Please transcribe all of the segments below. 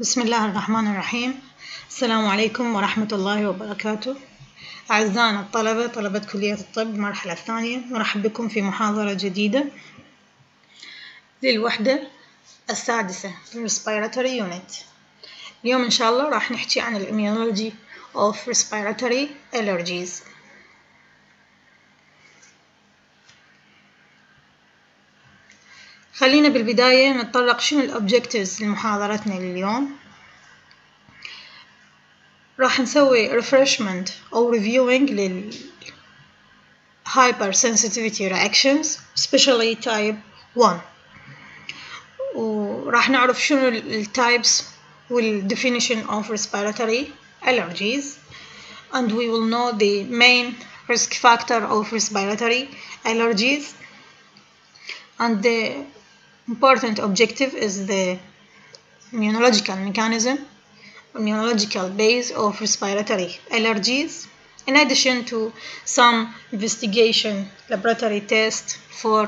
بسم الله الرحمن الرحيم السلام عليكم ورحمة الله وبركاته أعزائنا الطلبة طلبة كلية الطب المرحلة الثانية نرحب بكم في محاضرة جديدة للوحدة السادسة Respiratory Unit. اليوم إن شاء الله راح نحكي عن الإميونولوجي of Respiratory Allergies. خلينا بالبداية نتطرق شنو الأوبجكتيفز لمحاضرتنا لليوم راح نسوي refreshment أو reviewing لل hypersensitivity reactions especially type 1 وراح نعرف شنو التايبس وال definition of respiratory allergies and we will know the main risk factor of respiratory allergies and the important objective is the immunological mechanism, immunological base of respiratory allergies, in addition to some investigation laboratory test for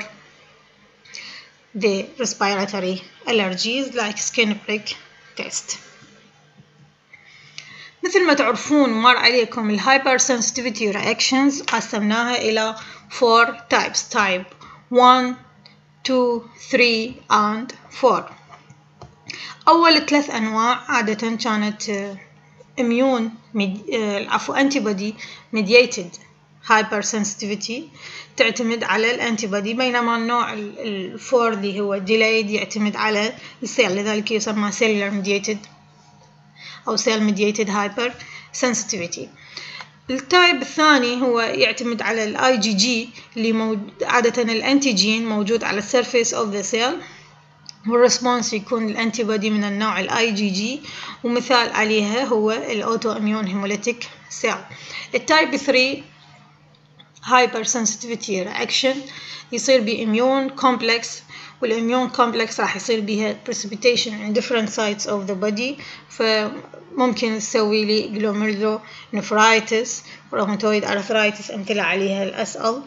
the respiratory allergies like skin prick test. مثل ما تعرفون مر عليكم الهايبر sensitivity reactions قسمناها إلى four types type 1 2 3 and 4 أول ثلاث أنواع عادة كانت immune عفوا antibody mediated hypersensitivity تعتمد على ال antibody بينما النوع ال four اللي هو delayed يعتمد على ال cell لذلك يسمى cellular mediated أو cell mediated hypersensitivity ال type الثاني هو يعتمد على الاي جي جي اللي مود... عادة ال antigen موجود على ال surface of the cell وال response يكون ال antibody من النوع الاي جي جي ومثال عليها هو ال autoimmune hemolytic cell ال type 3 hypersensitivity reaction يصير ب immune complex وال immune complex راح يصير بها precipitation in different sites of the body فممكن تسوي لي nephritis rheumatoid arthritis أمثلة عليها ال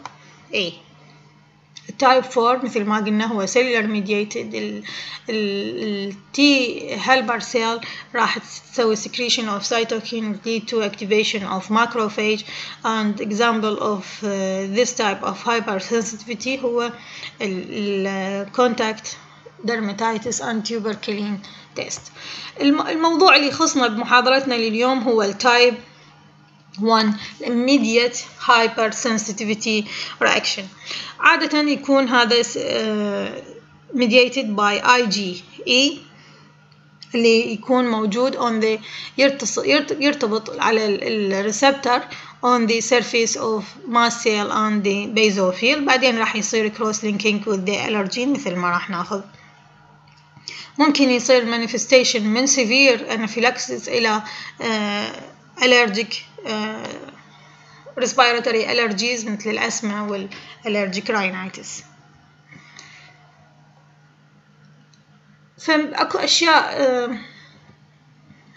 SLE ال type 4 مثل ما قلنا هو cellular mediated ال T helper cell راح تسوي secretion of cytokine lead to activation of macrophage and example of uh, this type of hypersensitivity هو ال contact dermatitis and tuberculin test الموضوع اللي يخصنا بمحاضرتنا لليوم هو ال type 1 immediate hypersensitivity reaction عادة يكون هذا uh, mediated by IgE اللي يكون موجود on the يرتبط على ال receptor on the surface of mast cell and the basophil بعدين راح يصير cross linking with the allergen مثل ما راح ناخذ ممكن يصير manifestation من severe anaphylaxis إلى uh, allergic uh, respiratory allergies مثل الأسمة والallergic rhinitis فأكو أشياء uh,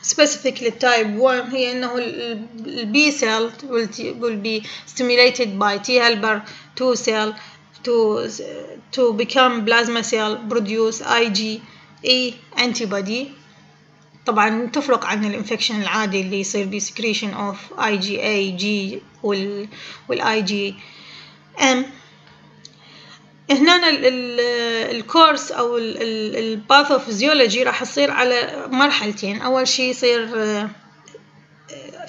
specific للتايب 1 هي إنه البي cell will be stimulated by T helper 2 cell to to become plasma cell produce IgE antibody طبعا تفرق عن ال infection العادي اللي يصير بيه secretion of IgA G وال وال IgM هنا ال course أو ال pathophysiology راح يصير على مرحلتين. أول شيء يصير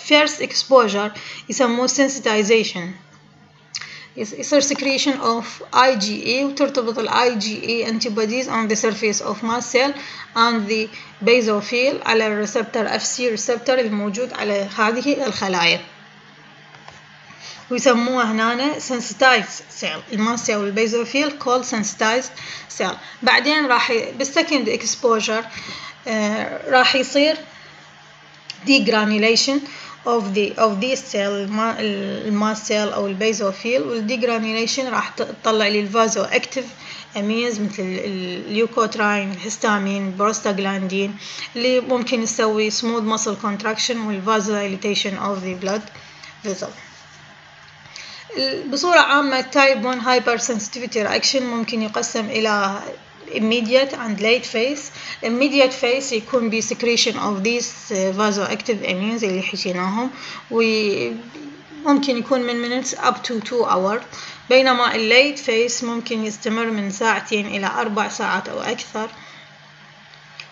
first exposure يسموه sensitization. يصير secretion of IgE وترتبط ال IgE antibodies on the surface of mast cell and the basophil على ال receptor FC receptor الموجود على هذه الخلايا ويسموها هنا sensitized cell ال mast cell وال basophil called sensitized cell بعدين راح بال second exposure آه راح يصير degranulation of the of this cell ال mast cell أو ال basophil وال degranulation راح تطلع لي ال vasoactive amines مثل ال leukotriene الهستامين البروستاجلاندين اللي ممكن يسوي smooth muscle contraction وال vasodilatation of the blood vessel. بصورة عامة type 1 hypersensitivity reaction ممكن يقسم إلى immediate and late phase immediate phase يكون ب secretion of these vasoactive amines اللي حكيناهم وممكن يكون من minutes up to 2 hours بينما ال late phase ممكن يستمر من ساعتين إلى أربع ساعات أو أكثر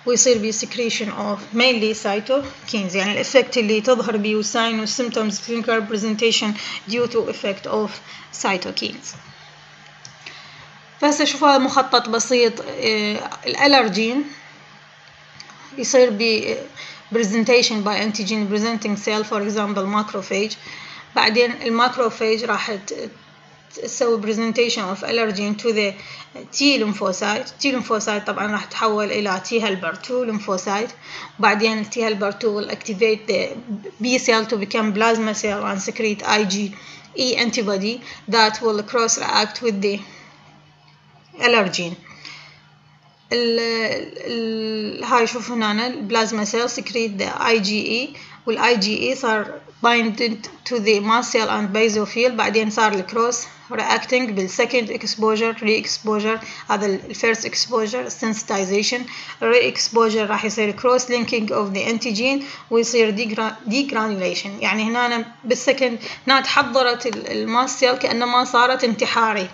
ويصير بي secretion of mainly cytokines يعني ال effect اللي تظهر بيه وال sign وال symptoms clinical presentation due to effect of cytokines فهسه شوف هذا مخطط بسيط الالرجين يصير ب presentation by antigen presenting cell for example macrophage بعدين الماكروفاج راح تسوي presentation of allergen to the T lymphocyte T lymphocyte طبعا راح تحول إلى T helper 2 lymphocyte وبعدين T helper 2 will activate the B cell to become plasma cell and secrete IgE antibody that will cross react with the allergen ال ال هاي شوف هنا ال plasma cell secrete the IgE وال IgE صار binded to the mast cell and basophil بعدين صار ال cross reacting بال second exposure re-exposure هذا ال first exposure sensitization re-exposure راح يصير cross linking of the antigen ويصير degranulation. يعني هنا بال second هنا تحضرت ال mast cell كأنما صارت انتحاري.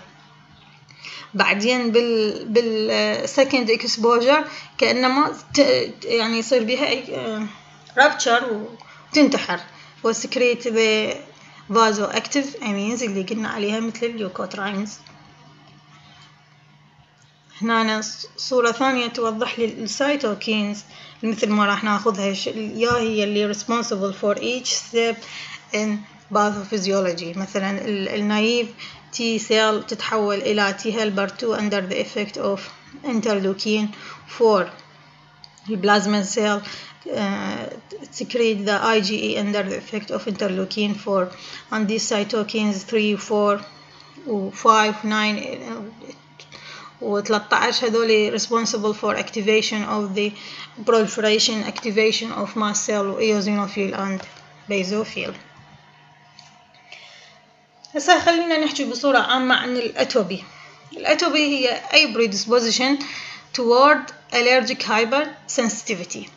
بعدين بال بال second exposure كأنما يعني يصير بها rupture وتنتحر. و secrete the vasoactive amines اللي قلنا عليها مثل ال leukotrienes هنا صورة ثانية توضح لي السيتوكينز مثل ما راح ناخذها. يا هي اللي responsible for each step in pathophysiology. مثلا النايف T cell تتحول إلى T helper 2 under the effect of interleukin 4 البلازما cell uh, secrete the IgE under the effect of interleukin 4 and these cytokines 3 4 و 5 9 و 13 هذول responsible for activation of the proliferation activation of mast cell eosinophil and basophil هسا خلينا نحكي بصورة عامة عن ال atopy. ال atopy هي أي predisposition toward allergic hypersensitivity.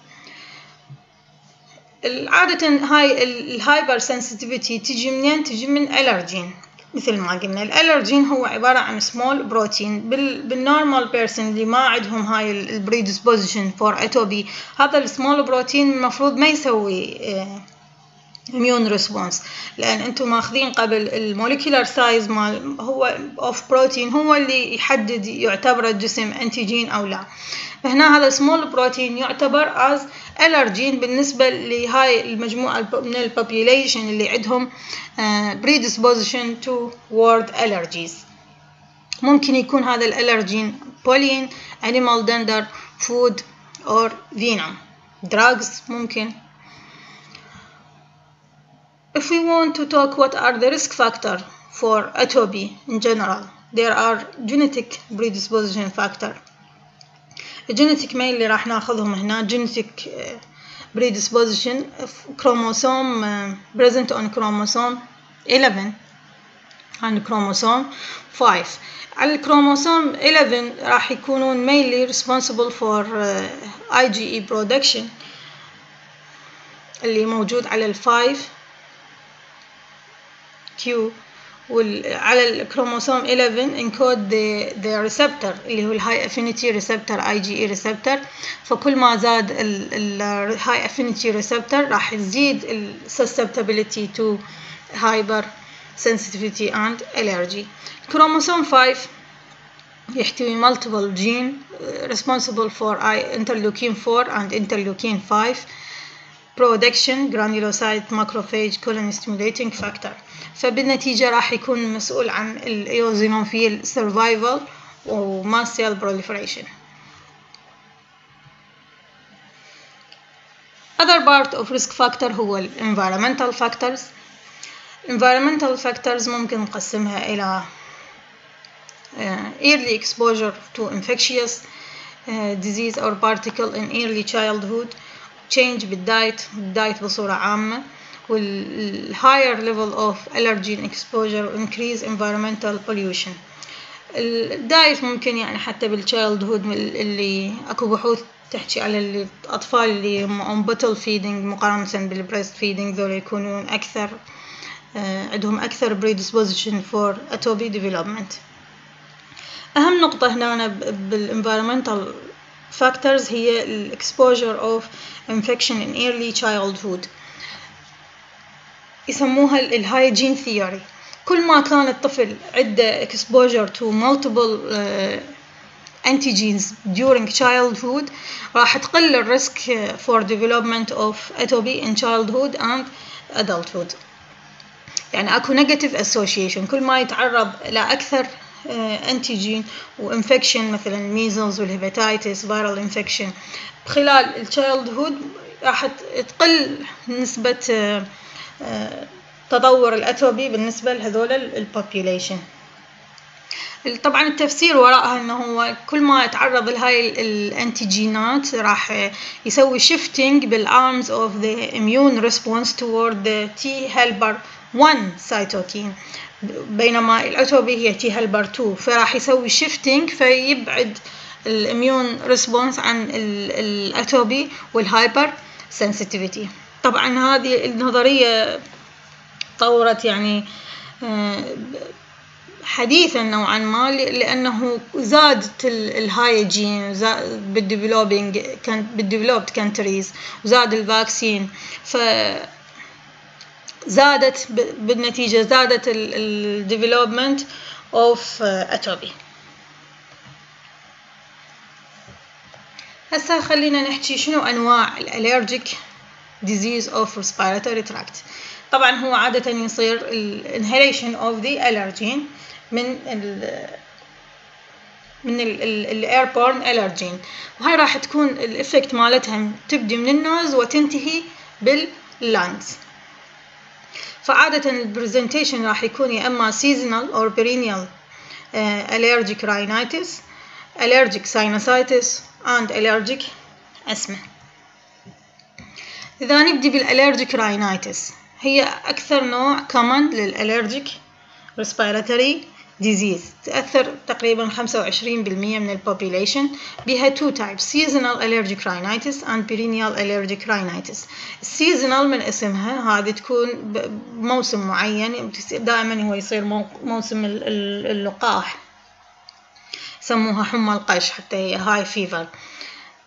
عادة هاي ال hypersensitivity تجي منين؟ تجي من ال allergen مثل ما قلنا ال allergen هو عبارة عن small protein بال normal person اللي ما عندهم هاي ال predisposition for atopy هذا ال small protein المفروض ما يسوي immune response. لأن أنتم ماخذين قبل ال molecular size مال هو of protein هو اللي يحدد يعتبر الجسم antigen أو لا. فهنا هذا small protein يعتبر as allergen بالنسبة لهاي المجموعة من ال population اللي عندهم predisposition to word allergies. ممكن يكون هذا الالرجين بولين animal dander food or venom. drugs ممكن. If we want to talk what are the risk factor for atopy in general, there are genetic predisposition factor. الجينيتيك ميل اللي راح ناخذهم هنا genetic predisposition chromosome present on chromosome 11 and chromosome 5 على الكروموسوم 11 راح يكونون mainly responsible for IgE production اللي موجود على ال 5 Q وعلى الكروموسوم 11 encode the, the receptor اللي هو ال high affinity receptor IgE receptor فكل ما زاد الهاي افينيتي ريسبتور راح يزيد ال susceptibility to hyper sensitivity and allergy. الكروموسوم 5 يحتوي multiple gene responsible for interleukin 4 and interleukin 5 production granulocyte macrophage colony stimulating factor فبالنتيجة راح يكون مسؤول عن الإيوزينوفيل survival و mass cell proliferation other part of risk factor هو ال environmental factors environmental factors ممكن نقسمها إلى uh, early exposure to infectious uh, disease or particle in early childhood change بالدايت بالدايت بصورة عامة وال higher level of allergen exposure increase environmental pollution ال diet ممكن يعني حتى بال childhood اللي اكو بحوث تحكي على الأطفال اللي on bottle feeding مقارنة بال breast feeding ذول يكونون أكثر عندهم أكثر predisposition for atopic development أهم نقطة هنا بال environmental factors هي exposure of infection in early childhood يسموها ال hygiene theory كل ما كان الطفل عنده exposure to multiple uh, antigens during childhood راح تقل ال risk for development of atopy in childhood and adulthood يعني اكو negative association كل ما يتعرض لأكثر antigen و infection مثلا measles وال hepatitis viral infection خلال ال childhood راح تقل نسبة تطور الأتوبي بالنسبة لهذول البوبيوليشن طبعا التفسير وراءها إنه هو كل ما يتعرض لهاي الانتيجينات راح يسوي shifting بالarms of the immune response toward the T helper. 1 cytokine. بينما الأتوبي هي T helper 2 فراح يسوي shifting فيبعد ال immune response عن ال atopy وال hypersensitivity طبعا هذه النظرية طورت يعني حديثا نوعا ما لأنه زادت ال hygiene بال developing بال developed countries وزاد ال vaccine ف زادت بالنتيجة زادت ال development of atopy هسا خلينا نحكي شنو أنواع ال allergic disease of respiratory tract. طبعا هو عادة يصير inhalation of the allergen من ال من ال airborne allergen وهاي راح تكون ال effect مالتها تبدي من ال nose وتنتهي بال lungs فعادة البرزنتيشن راح يكون يا اما seasonal or perennial uh, allergic rhinitis allergic sinusitis and allergic asthma إذا نبدي بالالرجيك راينايتس هي أكثر نوع common للالرجيك respiratory disease. تأثر تقريبا 25% من البوبيليشن بها two types seasonal allergic rhinitis and perennial allergic rhinitis. Seasonal من اسمها هذه تكون بموسم معين دائما هو يصير موسم اللقاح. يسموها حمى القش حتى هي hay fever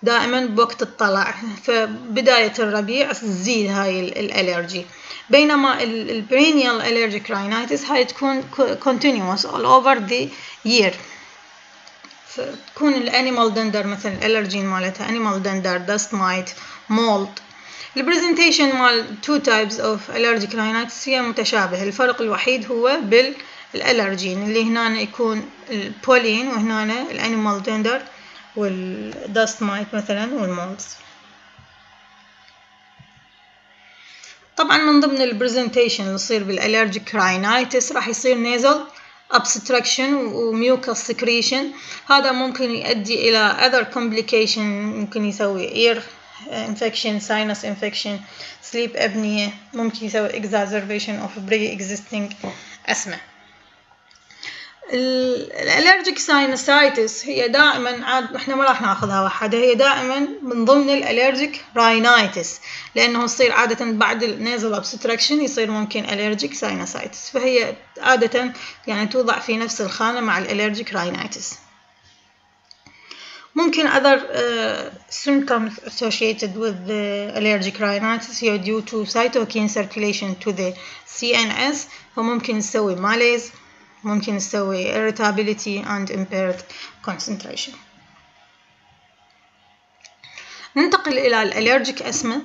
دائما بوقت الطلع. فبداية الربيع تزيد هاي ال allergy بينما ال perennial allergic rhinitis هاي تكون continuous all over the year. فتكون ال animal dander مثلا ال allergen مالتها animal dander dust mite mold. ال presentation مال two types of allergic rhinitis هي متشابهة. الفرق الوحيد هو بال allergen اللي هنا يكون ال pollen وهنا ال animal dander وال dust mite مثلا وال molds طبعا من ضمن ال presentation اللي يصير بال allergic rhinitis راح يصير nasal obstruction و mucus secretion هذا ممكن يؤدي إلى other complication ممكن يسوي ear infection sinus infection sleep apnea ممكن يسوي exacerbation of pre-existing asthma. ال allergic sinusitis هي دائما عاد إحنا ما راح ناخذها وحدها هي دائما من ضمن ال allergic rhinitis لأنه يصير عادة بعد ال nasal obstruction يصير ممكن allergic sinusitis فهي عادة يعني توضع في نفس الخانة مع الالرجيك راينايتس ممكن other uh, symptoms associated with the allergic rhinitis هي due to cytokine circulation to the CNS فممكن تسوي malaise. ممكن نسوي irritability and impaired concentration ننتقل إلى الالرجيك أسمة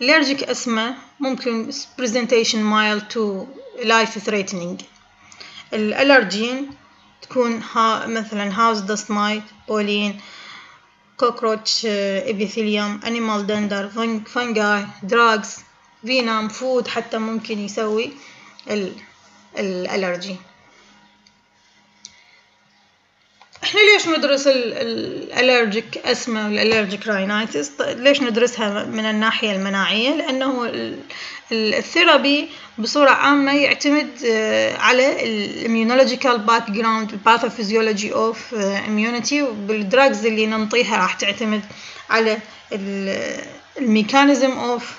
الالرجيك أسمة ممكن presentation mild to life threatening الالرجين تكون ها مثلا house dust mite بولين cockroach epithelium animal dander fungi drugs venom food حتى ممكن يسوي الالرجي إحنا ليش ندرس الالرجيك اسما والالرجيك راينايتس ليش ندرسها من الناحية المناعية؟ لأنه ال therapy بصورة عامة يعتمد على ال immunological background ال pathophysiology of immunity وال drugs اللي ننطيها راح تعتمد على ال mechanism of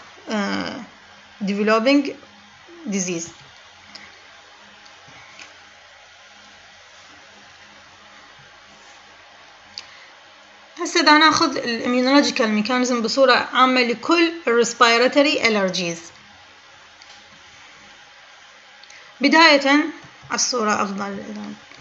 developing disease. هسه دا ناخذ ال immunological mechanism بصورة عامة لكل ال respiratory allergies بداية الصورة أفضل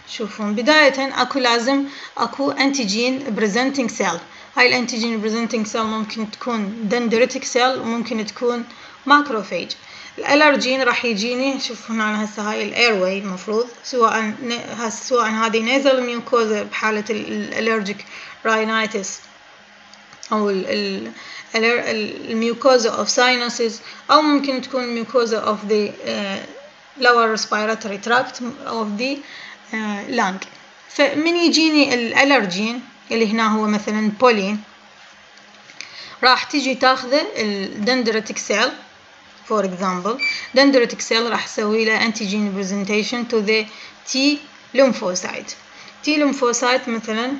تشوفون. بداية أكو لازم أكو antigen presenting cell هاي ال antigen presenting cell ممكن تكون dendritic cell وممكن تكون macrophage ال allergen راح يجيني شوف هنا هسه هاي ال airway المفروض سواء سواء هذه nasal mucosa بحالة ال allergic rhinitis أو ال mucosa of sinuses أو ممكن تكون mucosa of the lower respiratory tract of the uh, lung. فمن يجيني ال allergen اللي هنا هو مثلا pollen راح تيجي تاخذه ال dendritic cell for example. dendritic cell راح أسوي له antigen presentation to the T lymphocyte. T lymphocyte مثلا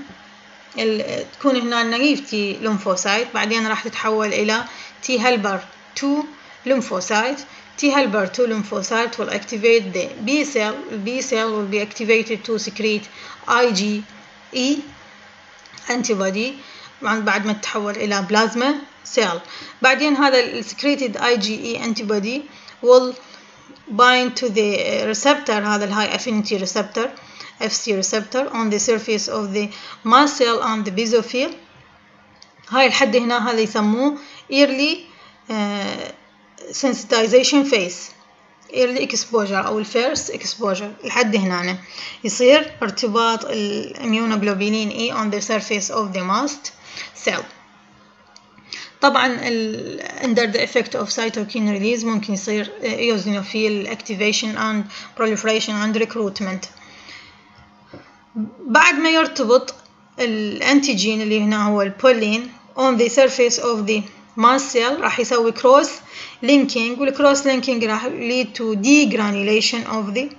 تكون هنا naive T lymphocyte بعدين راح تتحول إلى T helper 2 lymphocyte T helper 2 lymphocyte will activate the B cell B cell will be activated to secrete IgE antibody بعد ما تتحول إلى بلازما cell بعدين هذا ال secreted IgE antibody will bind to the receptor هذا ال high affinity receptor FC receptor on the surface of the mast cell on the basophil هاي الحد هنا هذا يسموه early uh, sensitization phase early exposure أو الفيرست exposure الحد هنا يصير ارتباط الاميونوجلوبولين E on the surface of the mast cell طبعا under the effect of cytokine release ممكن يصير eosinophil activation and proliferation and recruitment بعد ما يرتبط الانتيجين اللي هنا هو البولين on the surface of the mast cell راح يسوي cross linking والcross linking راح lead to degranulation of the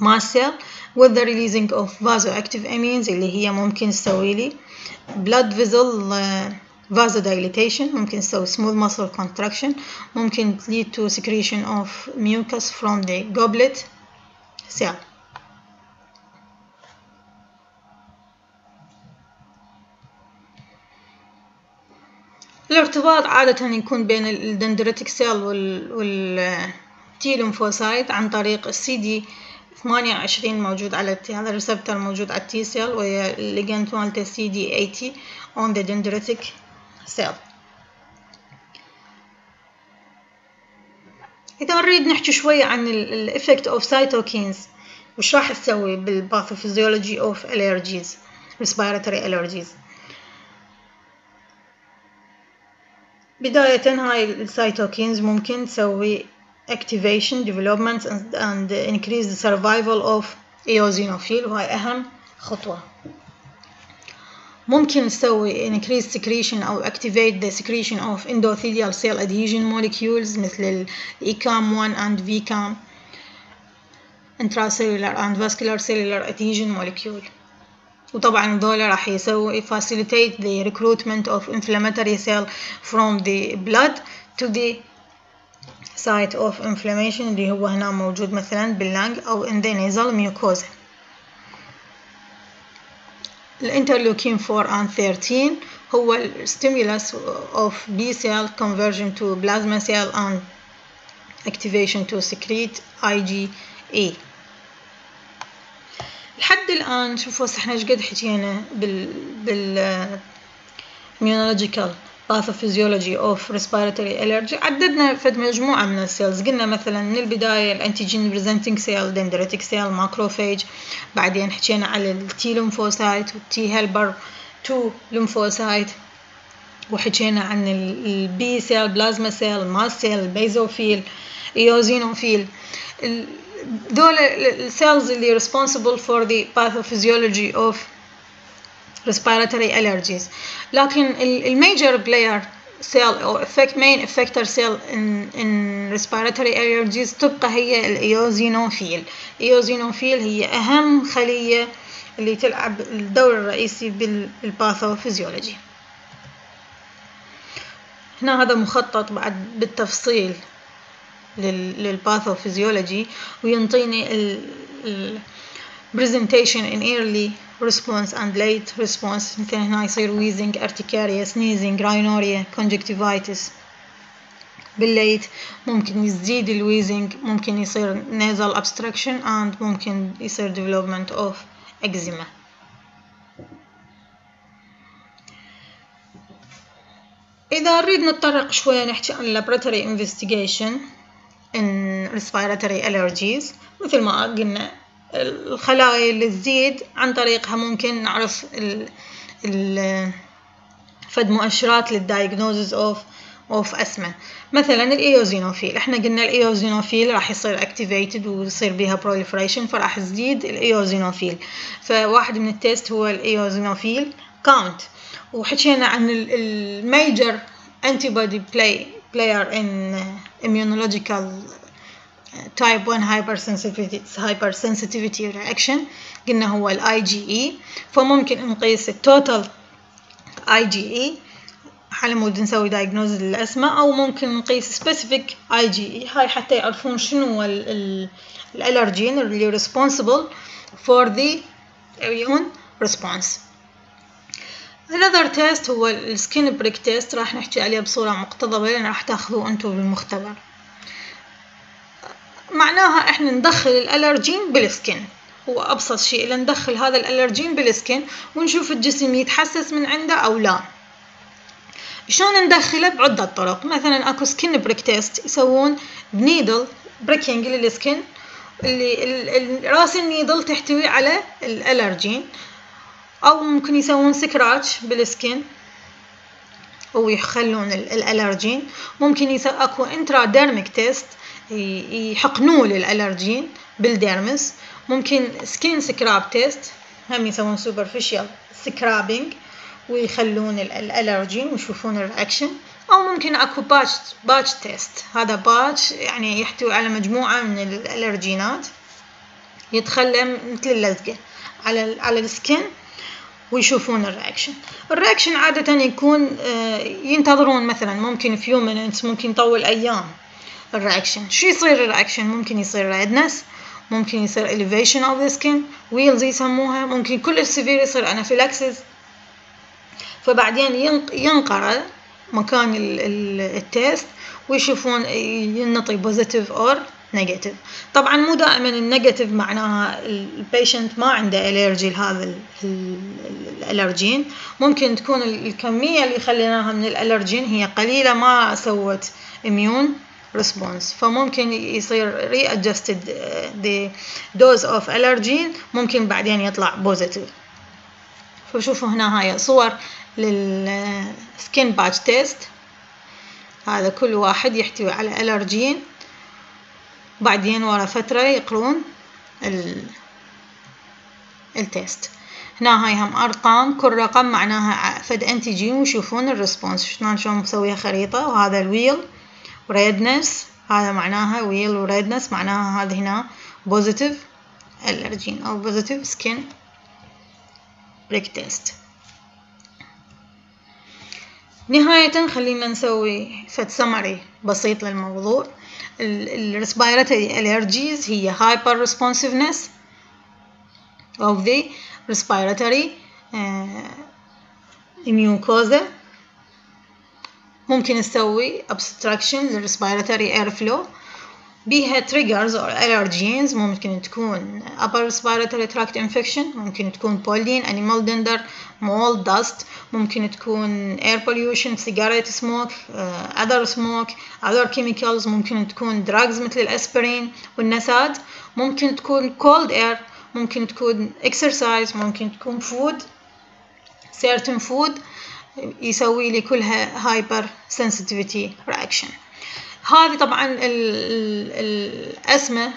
mast cell with the releasing of vasoactive amines اللي هي ممكن تسوي لي blood vessel uh, vasodilatation ممكن تسوي smooth muscle contraction ممكن lead to secretion of mucus from the goblet cell الارتباط عادة يكون بين ال dendritic cell وال, وال T lymphocyte عن طريق السي دي 28 موجود على هذا ال receptor موجود على ال T cell وهي ال ligand مالته سي دي 80 on the dendritic cell. إذا نريد نحكي شوية عن ال effect of cytokines وش راح تسوي بالباثوفيزيولوجي of allergies respiratory allergies بداية هاي السيتوكينز ممكن تسوي activation development and increase the survival of eosinophil وهاي أهم خطوة ممكن تسوي increase secretion أو activate the secretion of endothelial cell adhesion molecules مثل ال ECAM1 and VCAM intracellular and vascular cellular adhesion molecule وطبعا ذولا راح يسوي facilitate the recruitment of inflammatory cell from the blood to the site of inflammation اللي هو هنا موجود مثلا باللانج أو in the nasal mucosa الانترلوكين 4 and 13 هو stimulus of B cell conversion to plasma cell and activation to secrete IgE لحد الآن شوفوا إحنا قد حكينا بال بال immunological pathophysiology of respiratory allergy. عددنا فد مجموعة من ال cells قلنا مثلا من البداية ال antigen presenting cell dendritic cell macrophage بعدين حكينا على ال T lymphocyte وال T helper 2 lymphocyte وحكينا عن ال B cell plasma cell mast cell basophil eosinophil دول ال cells اللي responsible for the pathophysiology of respiratory allergies. لكن ال major player cell or effect main effector cell in, in respiratory allergies تبقى هي ال eosinophil ال eosinophil هي أهم خلية اللي تلعب الدور الرئيسي بال pathophysiology هنا هذا مخطط بعد بالتفصيل. لل pathophysiology وينطيني ال presentation in early response and late response مثل هنا يصير wheezing, urticaria, sneezing, rhinorrhea, conjunctivitis بالليت ممكن يزيد الويزنج ممكن يصير nasal obstruction and ممكن يصير development of eczema إذا نريد نتطرق شوية نحكي عن laboratory investigation in respiratory allergies مثل ما قلنا الخلايا اللي تزيد عن طريقها ممكن نعرف ال ال فد مؤشرات لل diagnosis of of asthma مثلا ال eosinophil إحنا قلنا ال eosinophil راح يصير activated ويصير بها proliferation فراح تزيد ال eosinophil. فواحد من ال test هو ال eosinophil count وحكينا عن ال major antibody play player in immunological type 1 hypersensitivity reaction قلنا هو ال IgE فممكن نقيس ال total IgE على مود نسوي diagnosis لل asthma أو ممكن نقيس specific IgE هاي حتى يعرفون شنو هو ال allergen اللي responsible for the immune response another test هو ال skin prick test راح نحكي عليه بصورة مقتضبة. لأن راح تاخذوه أنتم بالمختبر. معناها إحنا ندخل ال allergen بال skin هو أبسط شيء. ندخل هذا ال allergen بال skin ونشوف الجسم يتحسس من عنده أو لا. شلون ندخله؟ بعدة طرق. مثلا أكو skin prick test يسوون ب needle pricking لل skin اللي رأس ال needle تحتوي على ال allergen. أو ممكن يسوون scratch بال skin ويخلون ال allergen. ممكن يسوي أكو intradermic test يحقنوا لل allergen بال dermis ممكن skin scrape test هم يسوون superficial scraping ويخلون ال allergen ويشوفون ال reaction. أو ممكن أكو patch patch test هذا patch يعني يحتوي على مجموعة من ال allergenات يتخلى مثل اللزقه على على ال skin ويشوفون ال reaction ال reaction عادة يكون ينتظرون مثلا ممكن few minutes ممكن يطول أيام ال reaction شو يصير ال reaction ممكن يصير redness ممكن يصير elevation of the skin wheels يسموها ممكن كل ال severe يصير anaphylaxis. فبعدين ينقرأ مكان ال test ويشوفون ينطي positive or negative طبعا مو دائما ال negative معناها ال patient ما عنده allergy لهذا ال allergen ممكن تكون الكمية اللي خليناها من ال allergen هي قليلة ما سوت immune response. فممكن يصير readjusted the dose of allergen ممكن بعدين يطلع positive. فشوفوا هنا هاي صور لل skin patch test هذا كل واحد يحتوي على allergen بعدين ورا فترة يقرون ال... ال test هنا هاي هم أرقام كل رقم معناها فد antigen ويشوفون ال response شلون شلون مسويها خريطة. وهذا ال wheal redness هذا معناها wheal و redness معناها هذا هنا positive allergen أو positive skin prick test نهاية خلينا نسوي فد summary بسيط للموضوع ال respiratory allergies هي hyper responsiveness of the respiratory uh, mucosa ممكن نسوي obstruction للريسبيراتوري air flow بيها triggers or allergens ممكن تكون upper respiratory tract infection ممكن تكون pollen animal dander mold dust ممكن تكون air pollution cigarette smoke uh, other smoke other chemicals ممكن تكون drugs مثل الاسبرين والنساد ممكن تكون cold air ممكن تكون exercise ممكن تكون food certain food يسوي لي كلها هايبر sensitivity reaction هذه طبعا الأسمة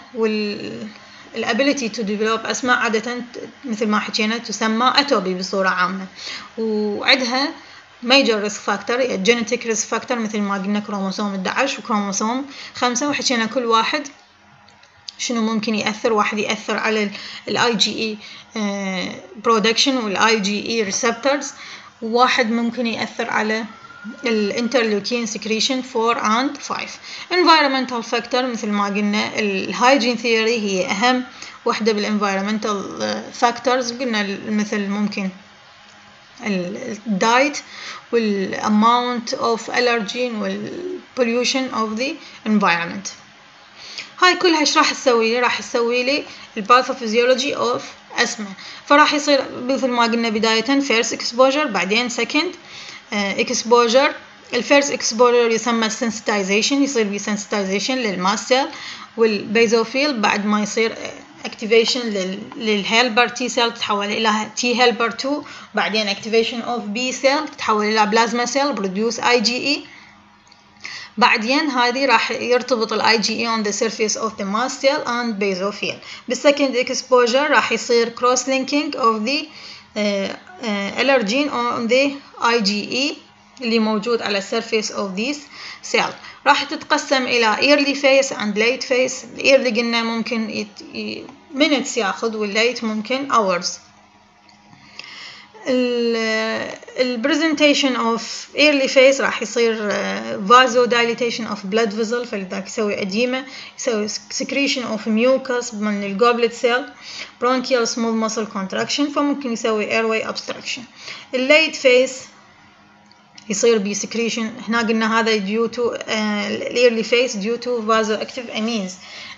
ال ability to develop asthma عادة مثل ما حكينا تسمى atopy بصورة عامة. وعندها risk factor يعني genetic risk factor مثل ما قلنا كروموسوم 11 وكروموسوم 5 وحكينا كل واحد شنو ممكن يأثر. واحد يأثر على ال IgE production وال IgE receptors وواحد ممكن يأثر على ال interleukin secretion 4 and 5 environmental factor مثل ما قلنا ال hygiene theory هي أهم وحدة بال environmental factors قلنا مثل ممكن ال diet وال amount of allergen وال pollution of the environment. هاي كلها إيش راح تسوي لي راح تسوي لي ال pathophysiology of asthma فراح يصير مثل ما قلنا بداية first exposure بعدين second exposure. ال first exposure يسمى sensitization يصير بي sensitization لل mast cell وال basophil بعد ما يصير activation لل helper T cell تتحول إلى T helper 2 بعدين activation of B cell تتحول إلى plasma cell produce IgE بعدين هذه راح يرتبط الاي جي اي on the surface of the mast cell and basophil. بال second exposure راح يصير of the uh, uh, allergen on the IgE اللي موجود على surface of this cell راح تتقسم إلى early phase and late phase early قلنا ممكن minutes ياخذ وال late ممكن hours ال presentation of early phase راح يصير vasodilatation of blood vessel فلذلك يسوي edema يسوي secretion of mucus من ال goblet cell bronchial small muscle contraction فممكن يسوي airway obstruction الليت phase يصير بي secretion هنا قلنا هذا to uh, early phase due to vasoactive amines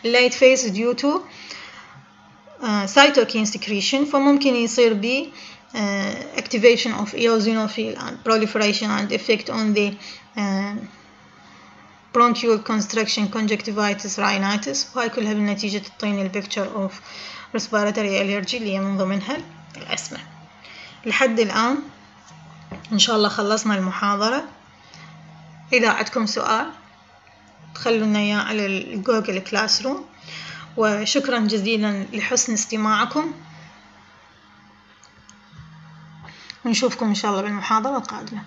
late phase due to uh, cytokine secretion فممكن يصير بي uh, activation of eosinophil and proliferation and effect on the uh, bronchial constriction conjunctivitis rhinitis. وهاي كلها بالنتيجة تعطيني البيكتشر of respiratory allergy اللي هي من ضمنها ال asthma لحد الآن إن شاء الله خلصنا المحاضرة. إذا عندكم سؤال تخلونا إياه على ال Google Classroom وشكرا جزيلا لحسن استماعكم. ونشوفكم إن شاء الله بالمحاضرة القادمة.